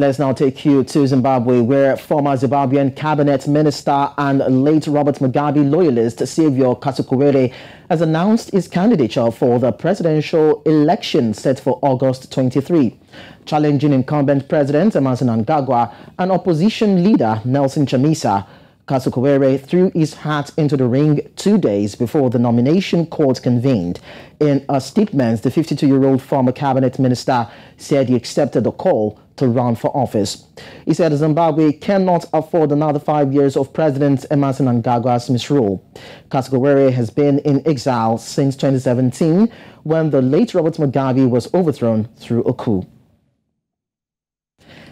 Let's now take you to Zimbabwe, where former Zimbabwean cabinet minister and late Robert Mugabe loyalist Saviour Kasukuwere has announced his candidature for the presidential election set for August 23, challenging incumbent President Emmerson Mnangagwa and opposition leader Nelson Chamisa. Kasukuwere threw his hat into the ring two days before the nomination court convened. In a statement, the 52-year-old former cabinet minister said he accepted the call to run for office. He said Zimbabwe cannot afford another five years of President Emmerson Mnangagwa's misrule. Kasukuwere has been in exile since 2017 when the late Robert Mugabe was overthrown through a coup.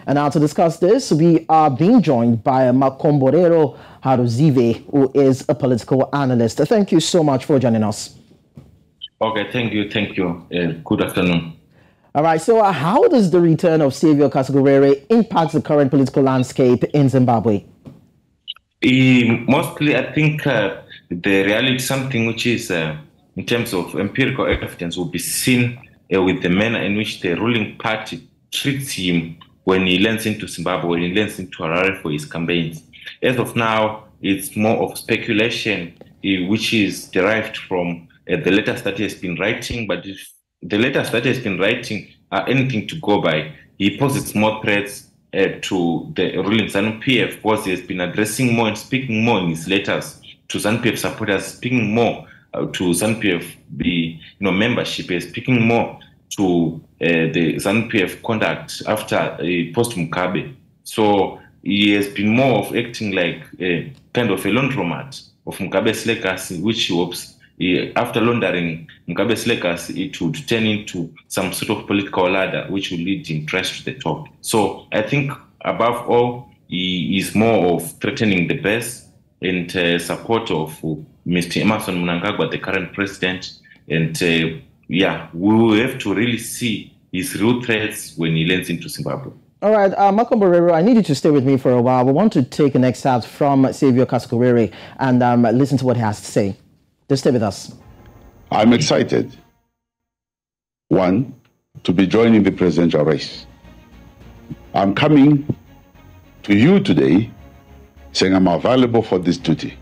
And now to discuss this, we are being joined by Makomborero Haruzive, who is a political analyst. Thank you so much for joining us. Okay, thank you, thank you. Uh, good afternoon. All right, so uh, how does the return of Saviour Kasukuwere impact the current political landscape in Zimbabwe? Mostly, I think uh, the reality, something which is, uh, in terms of empirical evidence, will be seen uh, with the manner in which the ruling party treats him when he lands into Zimbabwe, when he lands into Harare for his campaigns. As of now, it's more of speculation, uh, which is derived from the letters that he has been writing. But if the letters that he has been writing are anything to go by, he posits more threats uh, to the ruling ZANU PF because he has been addressing more and speaking more in his letters to ZANU PF supporters, speaking more uh, to ZANU PF you know, membership, is speaking more to uh, the ZANU-PF conduct after uh, post-Mugabe. So he has been more of acting like a kind of a laundromat of Mugabe's legacy, which he hopes after laundering Mugabe's legacy, it would turn into some sort of political ladder, which will lead him trust to the top. So I think above all, he is more of threatening the base and uh, support of Mr. Emmerson Mnangagwa, the current president, and uh, yeah, we will have to really see his real threats when he lands into Zimbabwe. All right, uh, Makomborero, I need you to stay with me for a while. We want to take an excerpt from Saviour Kasukuwere and um, listen to what he has to say. Stay with us. I'm excited. One, to be joining the presidential race. I'm coming to you today saying I'm available for this duty.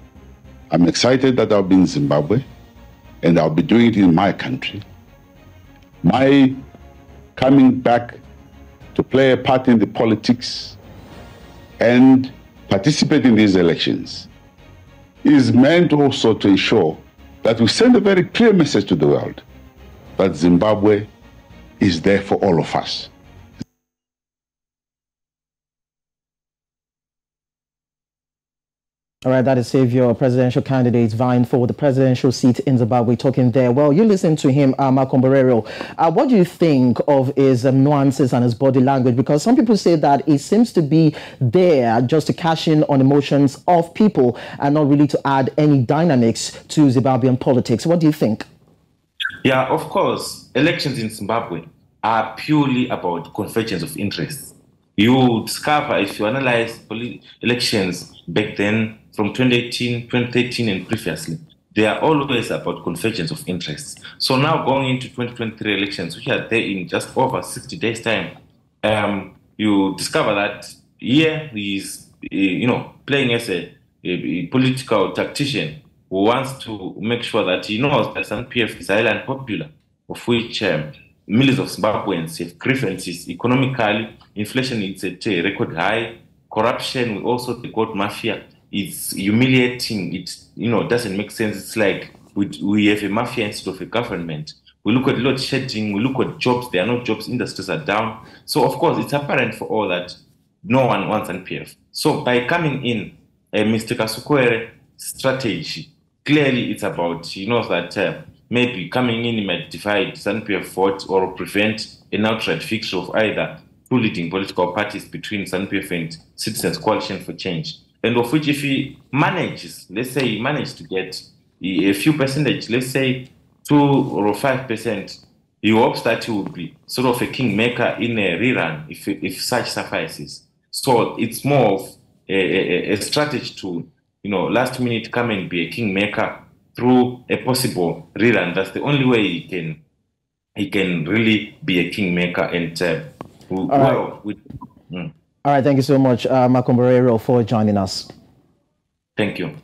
I'm excited that I'll be in Zimbabwe and I'll be doing it in my country my coming back to play a part in the politics and participate in these elections is meant also to ensure that we send a very clear message to the world that Zimbabwe is there for all of us. All right, that is Saviour, presidential candidate vying for the presidential seat in Zimbabwe, talking there. Well, you listen to him, uh, Makomborero. Uh, what do you think of his um, nuances and his body language? Because some people say that he seems to be there just to cash in on emotions of people and not really to add any dynamics to Zimbabwean politics. What do you think? Yeah, of course. Elections in Zimbabwe are purely about convergence of interests. You discover, if you analyze elections back then, from 2018, 2013, and previously, they are always about convergence of interests. So now going into 2023 elections, which are there in just over 60 days' time, um, you discover that here he is, you know, playing as a, a, political tactician who wants to make sure that he knows that ZANU-PF is highly unpopular, of which um, millions of Zimbabweans have grievances economically, inflation is at a record high, corruption, also the gold mafia is humiliating. It you know doesn't make sense. It's like we, we have a mafia instead of a government. We look at load shedding. We look at jobs. There are no jobs. Industries are down. So of course it's apparent for all that no one wants NPF. So by coming in, uh, Mr. Kasukuwere strategy clearly it's about you know that uh, maybe coming in might divide vote or prevent an outright fixture of either two leading political parties between ZANU-PF and Citizens Coalition for Change and of which if he manages, let's say he managed to get a few percentage, let's say two or five percent, he hopes that he will be sort of a kingmaker in a rerun if, if such suffices. So it's more of a, a, a strategy to, you know, last minute come and be a kingmaker through a possible rerun. That's the only way he can he can really be a kingmaker and uh, well, right. with Mm. All right, thank you so much, uh, Makomborero, for joining us. Thank you.